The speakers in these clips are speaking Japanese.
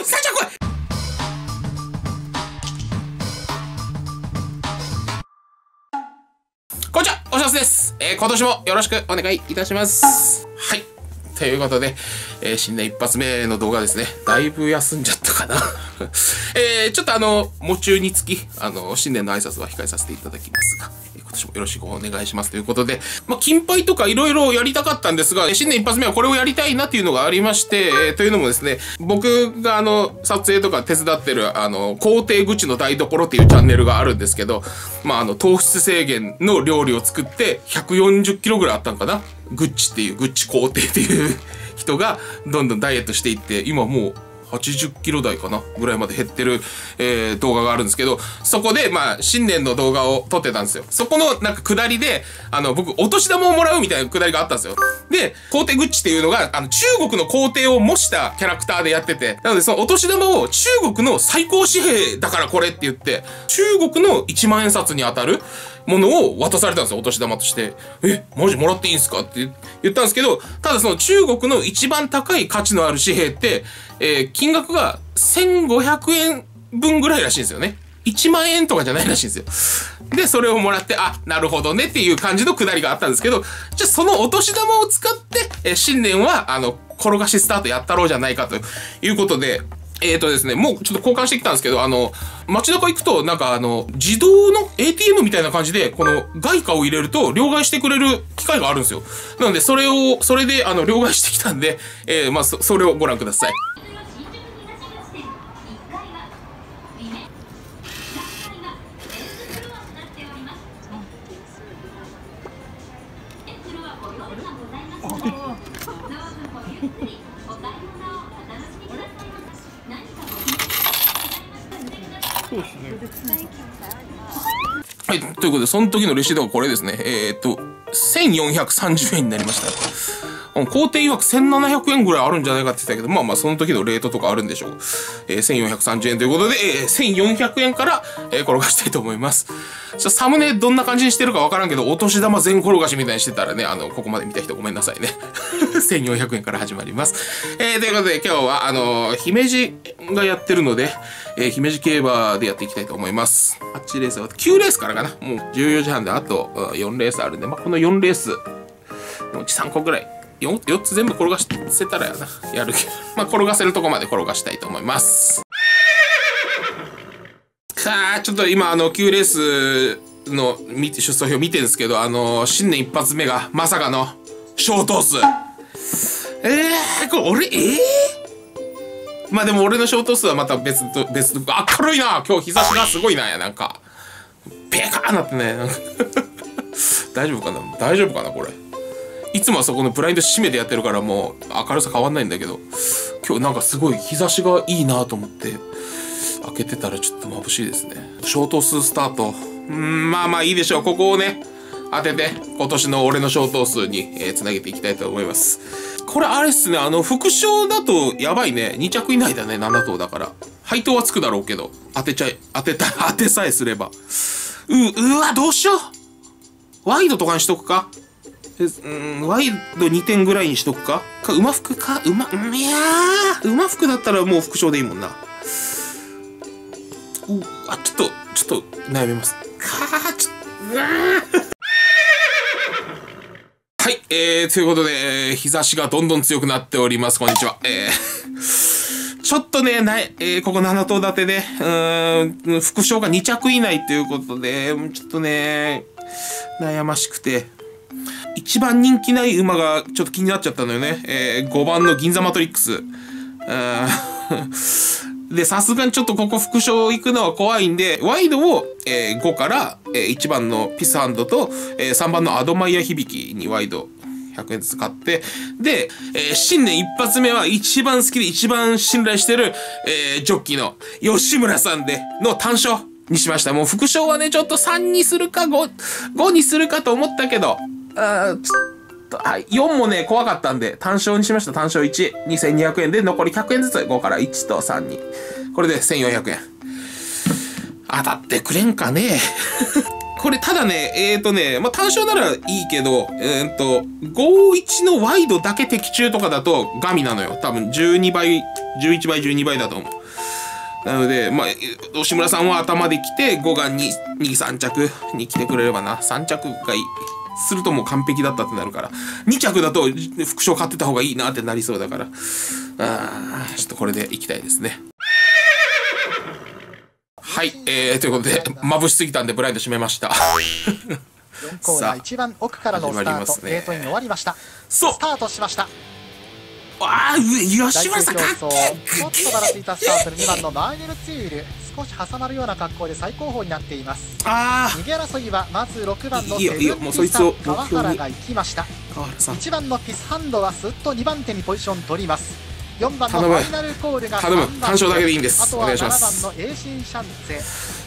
来いさちゃん来いこんにちは、おしゃすです。えー、今年もよろしくお願いいたします。はい。ということで、えー新年一発目の動画ですね。だいぶ休んじゃったかな。えー、ちょっとあの、喪中につき、あの、新年の挨拶は控えさせていただきますが、今年もよろしくお願いしますということで、まあ、金杯とかいろいろやりたかったんですが、新年一発目はこれをやりたいなっていうのがありまして、えーというのもですね、僕があの、撮影とか手伝ってる、あの、皇帝口の台所っていうチャンネルがあるんですけど、まあ、あの、糖質制限の料理を作って、140キロぐらいあったんかな？グッチっていう、グッチ皇帝っていう人が、どんどんダイエットしていって、今もう、80キロ台かなぐらいまで減ってる、えー動画があるんですけど、そこで、まあ、新年の動画を撮ってたんですよ。そこの、なんか、下りで、あの、僕、お年玉をもらうみたいな下りがあったんですよ。で、皇帝グッチっていうのが、あの、中国の皇帝を模したキャラクターでやってて、なので、そのお年玉を中国の最高紙幣だからこれって言って、中国の1万円札に当たる、ものを渡されたんですよ、お年玉として。え、マジもらっていいんすかって言ったんですけど、ただその中国の一番高い価値のある紙幣って、えー金額が1500円分ぐらいらしいんですよね。1万円とかじゃないらしいんですよ。で、それをもらって、あ、なるほどねっていう感じのくだりがあったんですけど、じゃあそのお年玉を使って、え新年は、あの、転がしスタートやったろうじゃないかということで、えっ、とですね、もうちょっと交換してきたんですけど、あの、街中行くと、なんかあの、自動の ATM みたいな感じで、この外貨を入れると、両替してくれる機械があるんですよ。なので、それを、それで、あの、両替してきたんで、えーまあ、それをご覧ください。そうですねはい、ということで、その時のレシートがこれですね。えーっと、1430円になりました。工程曰く1700円ぐらいあるんじゃないかって言ったけど、まあまあその時のレートとかあるんでしょう。えー、1430円ということで、えー、1400円から、えー転がしたいと思います。ちょサムネどんな感じにしてるかわからんけど、お年玉全転がしみたいにしてたらね、あの、ここまで見た人ごめんなさいね。1400円から始まります。えー、ということで今日は、あのー姫路がやってるので、えー姫路競馬でやっていきたいと思います。8レースは、9レースからかな。もう14時半であと4レースあるんで、まあ、この4レースのうち3個ぐらい。4, 4つ全部転がせたらやな。やるけど。まあ、転がせるとこまで転がしたいと思います。かー、ちょっと今、あの、9レースの見て出走表見てるんですけど、あの、新年一発目が、まさかの、小トース。えー、これ、俺、えー、まあでも俺のショート数はまた別と、別と、明るいな今日日差しがすごいなや、なんか。ペカーなってね。大丈夫かな？大丈夫かなこれ？いつもはそこのブラインド閉めてやってるからもう明るさ変わんないんだけど、今日なんかすごい日差しがいいなと思って、開けてたらちょっと眩しいですね。ショート数スタート。うーん、まあまあいいでしょう。ここをね、当てて、今年の俺のショート数に、えー、つなげていきたいと思います。これあれっすね、あの、副賞だとやばいね。2着以内だね、7頭だから。配当はつくだろうけど、当てちゃい、当てた、当てさえすれば。う、うわ、どうしよう。ワイドとかにしとくかうん、ワイド2点ぐらいにしとくか？か、馬服か？馬、うんいやー、馬服だったらもう副賞でいいもんな。うあ、ちょっと、ちょっと悩みます。かー、ちょっと、うわー はい、えー、ということで、えー日差しがどんどん強くなっております。こんにちは。えー、ちょっとね、ない、えーここ7頭立てで、うーん、副賞が2着以内ということで、ちょっとね、悩ましくて、一番人気ない馬がちょっと気になっちゃったのよね。えー、5番の銀座マトリックス。で、さすがにちょっとここ副賞行くのは怖いんで、ワイドを、えー5から、えー1番のピスハンドと、えー3番のアドマイヤ響きにワイド100円ずつ買って、で、えー新年一発目は一番好きで一番信頼してる、えージョッキーの吉村さんでの単勝にしました。もう副賞はね、ちょっと3にするか5、5にするかと思ったけど、あーちょっと、はい、4もね、怖かったんで、単勝にしました。単勝1、2200円で、残り100円ずつ、5から1と3に。これで1400円。当たってくれんかね これ、ただね、えーとね、まあ、単勝ならいいけど、えーと、51のワイドだけ的中とかだとガミなのよ。多分12倍11倍、12倍だと思う。なので、まあ、吉村さんは頭で来て、5眼に2、3着に来てくれればな。3着がいい。するともう完璧だったってなるから。2着だと副賞買ってた方がいいなってなりそうだから。あーちょっとこれでいきたいですね。はい、えー、ということで、眩しすぎたんでブラインド閉めました。4コーナー一番奥からのスタート、ゲートイン終わりましたそうスタートしましたあー、吉村さんかっちょっとばらついたスタートで2番のマーネルツィール少し挟まるような格好で最高峰になっています。あ逃げ争いはまず6番のセブンもうそいつをティさん川原が行きました。ー、川原さん。1番のピスハンドはすっと2番手にポジション取ります。4番のファイナルコールが頼む。3番単勝だけでいいんです。あとは7お願いします。番のエーシンシャンツェ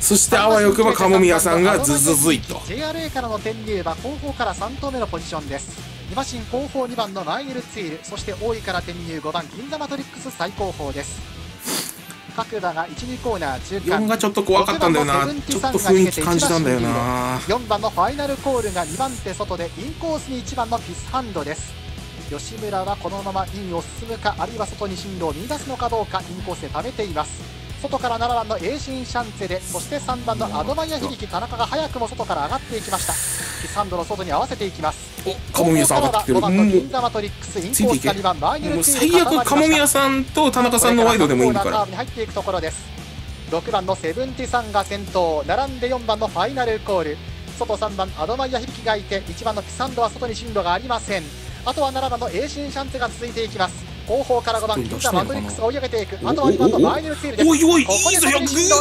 そしてあわよくば鴨宮さんがズズズイと。JRA からの転入は後方から3投目のポジションです2馬身後方2番のマイネルツイールそして大井から転入5番銀座マトリックス最高峰です。各馬が12コーナー中間。4がちょっと怖かったんだよな。ちょっと雰囲気感じたんだよな。4番のファイナルコールが2番手外でインコースに1番のピスハンドです。吉村はこのままインを進むかあるいは外に進路を見出すのかどうかインコースで貯めています。外から7番のエーシンシャンツェでそして3番のアドマイヤ響田中が早くも外から上がっていきました。ピスハンドの外に合わせていきますお、鴨宮さん上がってきてる。5もう番の銀座マトリックスインコースが2番マイネもうルツイール最悪、鴨宮さんと田中さんのワイドでもいいから。ら。カーブに入っていくところです。6番のセブンティさんが先頭。並んで4番のファイナルコール。外3番アドマイヤ響がいて1番のピサンドは外に進路がありません。あとは7番のエーシンシャンツェが続いていきます後方から5番銀座マトリックスが追い上げていく。あとは2番のマイネルツイールです。おいおいいいぞ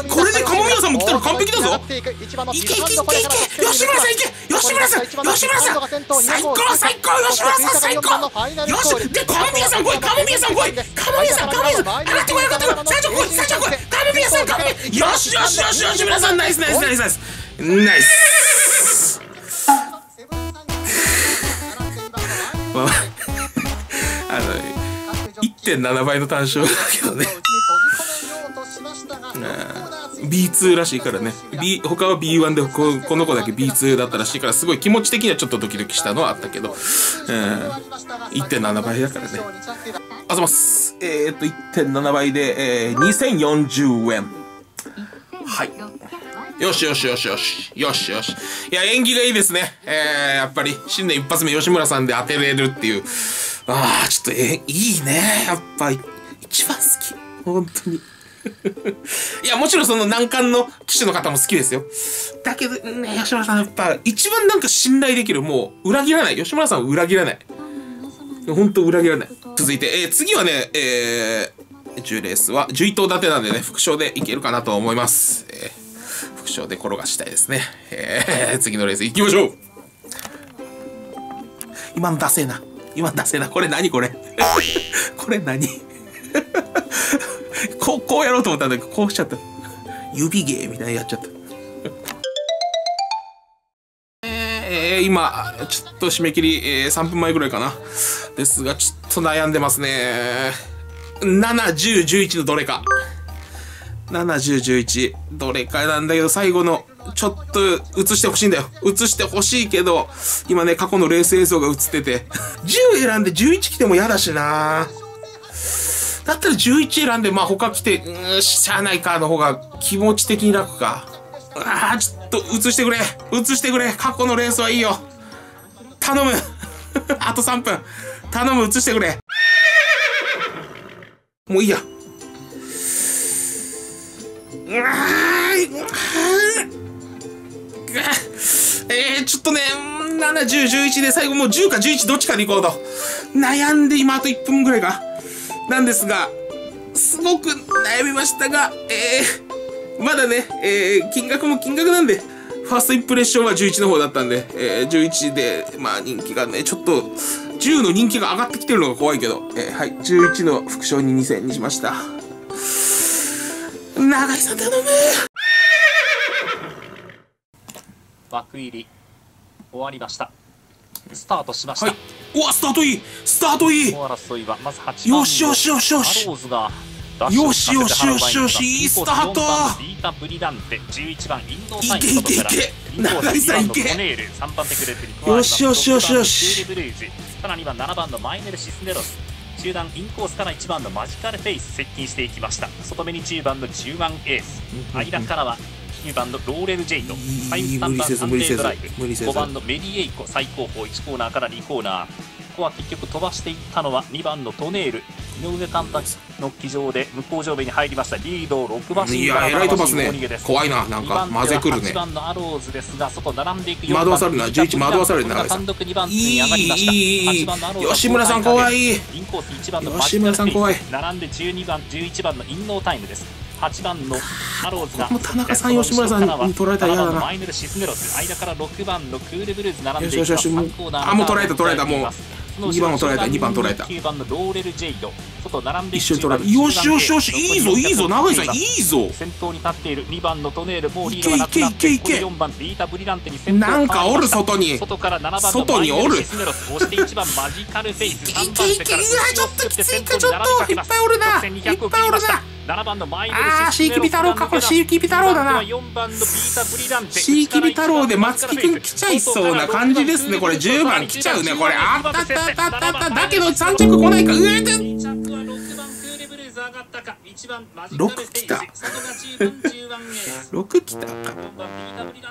これで鴨宮さんも来たら完璧だぞ。いく1番のピいけいけいけいけ吉村さんいけ吉村さん吉村さん最高最高吉村さん最高よしで鴨宮さん来い鴨宮さん来い鴨宮さん鴨宮さん上がってこい上がってこい最初来い最初来い鴨宮さん鴨宮よしよしよし吉村さんナイスナイスナイスナイスナイス。まあ 1.7倍の単勝だけどね B2 らしいからね。B、他は B1 でこ、この子だけ B2 だったらしいから、すごい気持ち的にはちょっとドキドキしたのはあったけど、うん、1.7倍だからね。あざます。えー、っと、1.7倍で、えー、2040円。はい。よしよしよしよし。よしよし。いや、縁起がいいですね。えー、やっぱり、新年一発目吉村さんで当てれるっていう。ああ、ちょっと、え、いいね。やっぱ、一番好き。本当に。いや、もちろんその難関の騎手の方も好きですよ。だけどね、吉村さんやっぱ一番なんか信頼できる、もう裏切らない。吉村さんを裏切らない。本当裏切らない。続いて、えー次はね、えー、10レースは11頭立てなんでね、副賞でいけるかなと思います。えー副賞で転がしたいですね。えー次のレース行きましょう今の出せな。今出せな。これ何これ？これ何？こう、こうやろうと思ったんだけど、こうしちゃった。指芸みたいなやっちゃった。えー、今、ちょっと締め切り、えー、3分前ぐらいかな。ですが、ちょっと悩んでますね。7、10、11のどれか。7、10、11。どれかなんだけど、最後の、ちょっと映してほしいんだよ。映してほしいけど、今ね、過去のレース映像が映ってて、10選んで11来ても嫌だしなだったら11選んで、まあ他来て、うーん、しゃあないかの方が気持ち的に楽か。ああ、ちょっと映してくれ。映してくれ。過去のレースはいいよ。頼む。あと3分。頼む、映してくれ。もういいや。うわーうわー えー、ちょっとね、7、10、11で最後もう10か11どっちかでいこうと。悩んで今あと1分ぐらいか。なんですが、すごく悩みましたが、えー、まだね、えー、金額も金額なんで、ファーストインプレッションは11の方だったんで、えー、11で、まあ人気がね、ちょっと、10の人気が上がってきてるのが怖いけど、えー、はい、11の副賞に2000にしました。長井さん頼む枠入り。終わりました。スタートしました、はい。うわ、スタートいい。スタートいい。はまず8番よしよしよしよし。よしよしよしよし。いいスタート。ビータブリランテ。11番インドサイいけン外からいけ。いけインコース長井さん2番のいけコネール。3番手グループに加わりますよし。よしよしよし6番シューレブルージ。ュさらには7番のマイネル・シスネロス。中段インコースから1番のマジカルフェイス接近していきました。外目に10番の10番エース。間からは9番のローレル・ジェイド3番サンデードライブ。無理せず。5番のメリー・エイコ最高峰1コーナーから2コーナー。ここは結局飛ばしていったのは2番のトネール。井上監督の騎乗で向こう上部に入りました。リード6馬身いやえらい飛ばすね。怖いななんか。混ぜくるね。8番のアローズですが外並んでいく惑わされるな11惑わされるな単独2番手に上がりました。いいいい8番のアローズは吉村さん怖い。インコース1番の吉村さん怖い。並んで12番11番のインノータイムです8番のアローズがもう田中さん吉村さんに取られたら嫌だな。7番のマイネル・シスネロス間から6番のクールブルーズ並んでいよしよしよしもう3コーナーあもう取られた取られたもうその2番も取られた2番取られた。9番のローレル・ジェイド。外並んでいく一緒に取られた。よしよしよしいいぞいいぞ長井さんいいぞ先頭に立っている2番のトネールもうリードがなくなっいけいけいけいけ。てここで4番ビータ・ブリランテに先頭なんかおる外に。外から7番の外におる。マイネルシスネロス押して1番マジカルフェイスいけ3番手からいけいやちょっときついかちょっと。いっぱいおるない200を切りました7番のマイルあシーキビ太郎かこれシーキビ太郎だな。シーキビ太郎で松木君来ちゃいそうな感じですね。これ10番来ちゃうね。これ。あったったったった。っただけど3着来ないか。上で6来た。6来たか。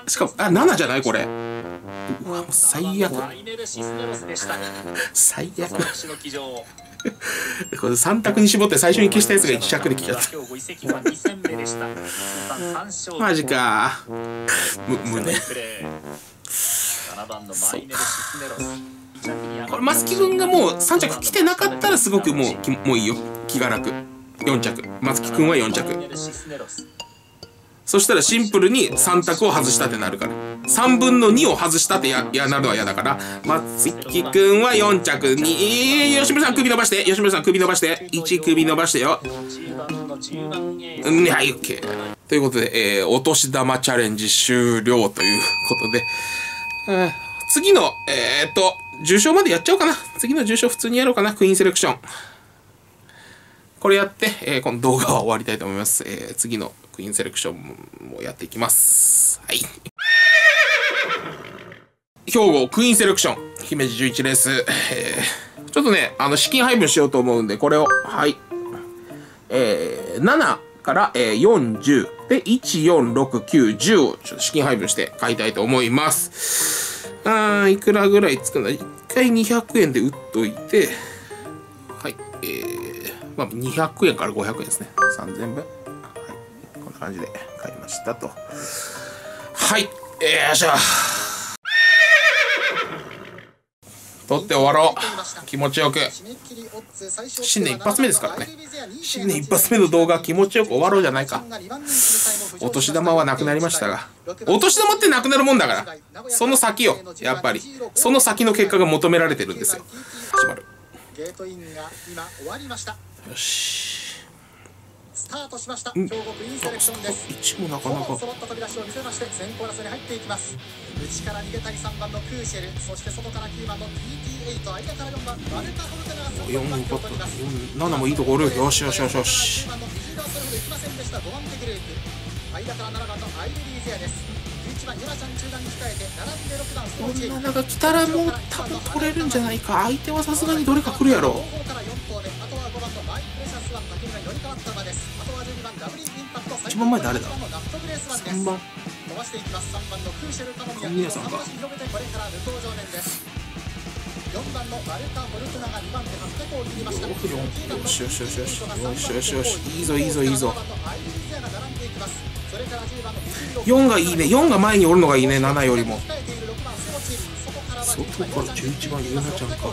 しかもあ7じゃないこれ。うわもう最悪。最悪。これ三択に絞って最初に消したやつが一着で消えちゃった。マジか。む、むね。これマスキ君がもう3着来てなかったらすごくもうもういいよ気が楽4着マスキ君は4着そしたらシンプルに3択を外したってなるから。3分の2を外したってややなるのは嫌だから。松木くんは4着に。吉村さん首伸ばして。吉村さん首伸ばして。1首伸ばしてよ。10番の10番エースうんはい OK ということで、えーお年玉チャレンジ終了ということで、うん次のえーっと重賞までやっちゃおうかな。次の重賞普通にやろうかな。クイーンセレクションこれやって、えーこの動画は終わりたいと思います、えー次のクイーンセレクションもやっていきます。はい。兵庫クイーンセレクション姫路11レース、えーちょっとねあの資金配分しようと思うんでこれをはい。えー7から、えー40で146910をちょっと資金配分して買いたいと思います。あーいくらぐらいつくんだ？1回200円で売っといて。はい。えー、まあ200円から500円ですね。3000分はい。こんな感じで買いましたと。はい。よいしょ。取って終わろう。気持ちよく。新年一発目ですからね。新年一発目の動画気持ちよく終わろうじゃないか。お年玉はなくなりましたが。お年玉ってなくなるもんだから。その先よ。やっぱり。その先の結果が求められてるんですよ。始まる。ゲートインが今終わりました。よし。スタートしました。うん。兵庫クイーンセレクションです。1もなかなか。ほぼ揃った飛び出しを見せまして先行ラスに入っていきます。内から逃げたい3番のクーシェル。そして外から9番の TT8 間から4番バルタホルテナが3 4番を取ります7もいいとこおるよしよしよしよし。9番の藤井はそれほどいきませんでした。5番手グループ。間から7番のアイリリーゼアです。11番ユナちゃん中段に控えて並んで6番ストーチ。ーム7が来たらもう多分取れるんじゃないか相手はさすがにどれか来るやろ一番前誰だ？1番のナフトグレースワンです。3番。飛ばしていきます。3番のクーシェルカモミ神宮さんか。3番広げてこれから向こう上面です。4番のバルカ・ホルトナが2番手800を切りました。よしよしよしよし。よしよしよし。いいぞいいぞいいぞ。4がいいね。4が前におるのがいいね。7よりも。外から11番ゆうなちゃんか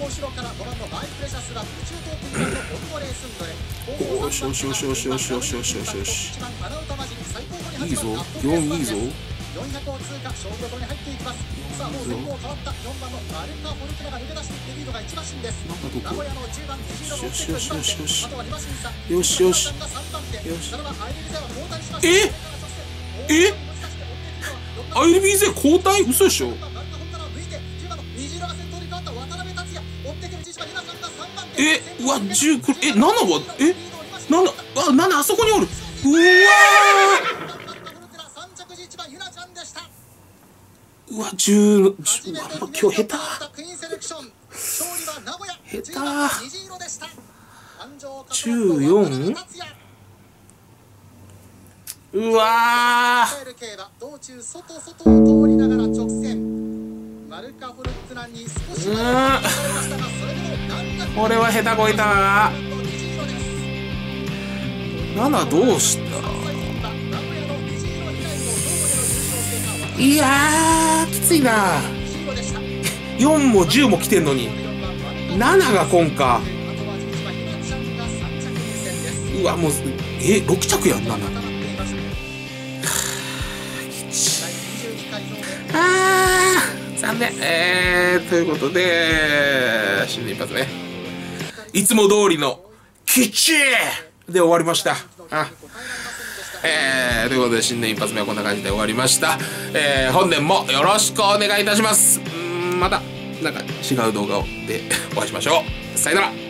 その後ろから5番のマイプレシャスは宇宙トーク2番のオルゴレースンドレよしよしよしよしよしよしよしよしよし1番アナウトマジに最高峰にいいぞ8番アップレス4いいぞ400を通過勝負どころに入っていきますさあもう前方変わった。4番のマルカ・ホルテナが抜け出していってリードが1馬身です名古屋の10番藤井のよしよしよしよしあとは2馬身差よしよし3番手よし7番アイリルゼは交代しました。ええアイルビーゼ交代嘘でしょえうわ十これえ七はえ七あ七あそこにおる。うわうわ十の十うわ今日下手。下手。十四？うわー。うんましたがそれでも難なくこれは下手こいた。な7どうした？いやーきついな。4も10も来てんのに。7が今かあとは11番今ちゃんが3着入線ですうわもうえ6着やん7固まっていました第22回表あ。残念。えー、ということで新年一発目。いつも通りのキッチンで終わりました。あえー、ということで新年一発目はこんな感じで終わりました、えー、本年もよろしくお願いいたします。んまたなんか違う動画をでお会いしましょう。さよなら。